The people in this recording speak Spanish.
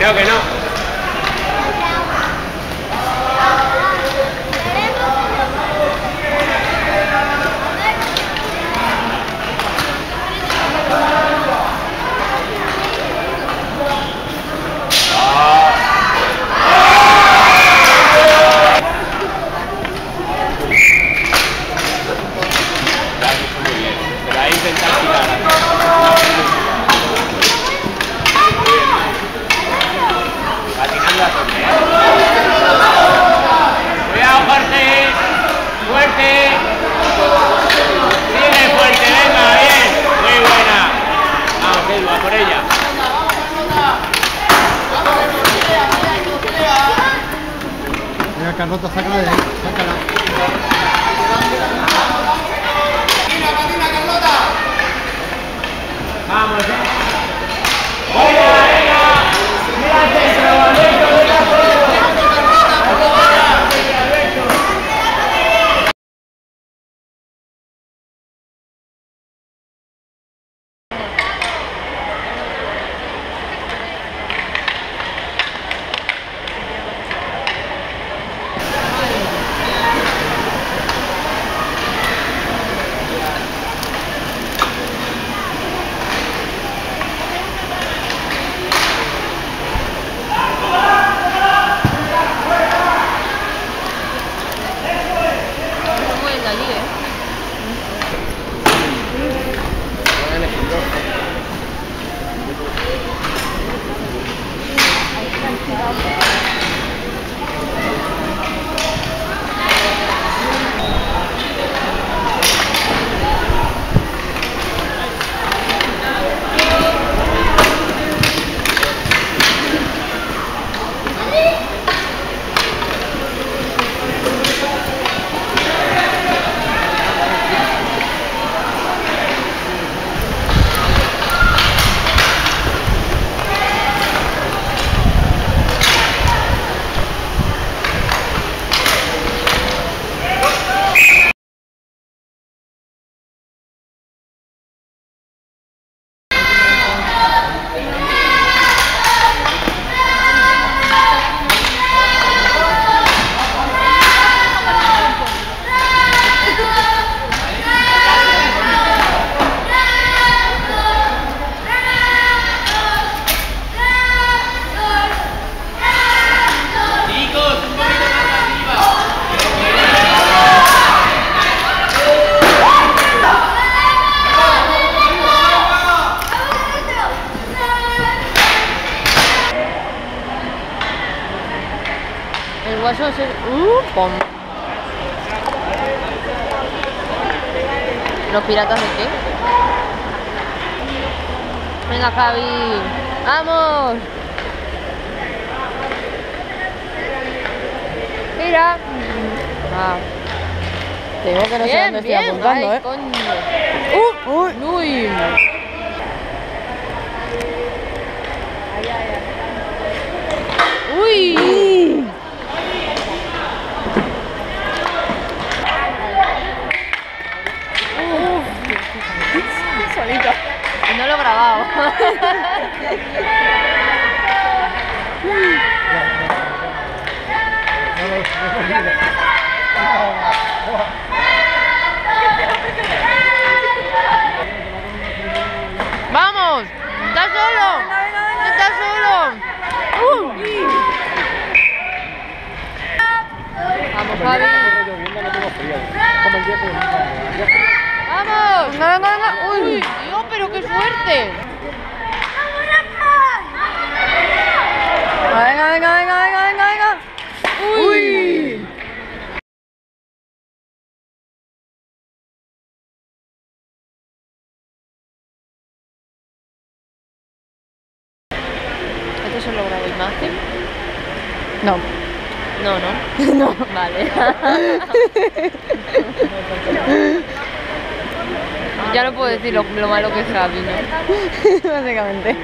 no, que no. Carlota, sácala de ahí, sácala. Vamos, ¿eh? El guaso es el... ¡Uh! ¿Los piratas de qué? Venga, Javi. ¡Vamos! Mira. Ah. Tengo que no sé dónde estoy apuntando, Ay, ¿eh? coño. Uh. Uy. Solito. No lo he grabado. ¡Vamos! ¡Estás solo! ¡Estás solo! ¡Uh! ¡Vamos, Javi! ¡Vamos! Venga, venga, venga. ¡Uy! Dios, pero qué suerte! Venga, venga, venga, venga, venga, venga. ¡Uy! ¿Esto se logra imagen? No. No, no. No. Vale. ya no puedo decir lo, lo malo que es Javi, ¿no? Básicamente.